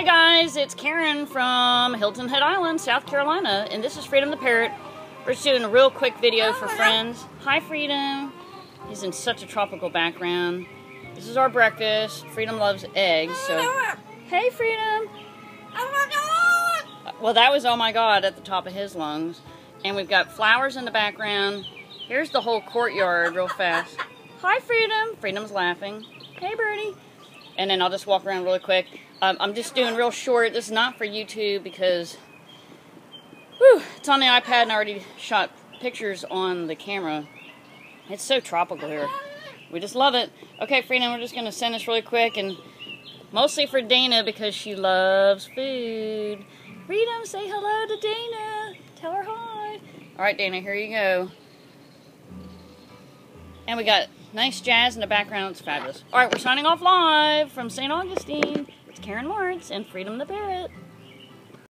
Hey guys, it's Karen from Hilton Head Island, South Carolina, and this is Freedom the Parrot. We're just doing a real quick video oh, for friends. Hi Freedom. He's in such a tropical background. This is our breakfast. Freedom loves eggs, so... Oh, hey Freedom! Oh my god! Well, that was oh my god at the top of his lungs. And we've got flowers in the background. Here's the whole courtyard real fast. Hi Freedom! Freedom's laughing. Hey Birdie! And then I'll just walk around really quick. Um, I'm just doing real short. This is not for YouTube because whew, it's on the iPad and I already shot pictures on the camera. It's so tropical here. We just love it. Okay, Freedom, we're just going to send this really quick and mostly for Dana because she loves food. Freedom, say hello to Dana. Tell her hi. All right, Dana, here you go. And we got nice jazz in the background. It's fabulous. All right, we're signing off live from St. Augustine. It's Karen Lawrence and Freedom the Parrot.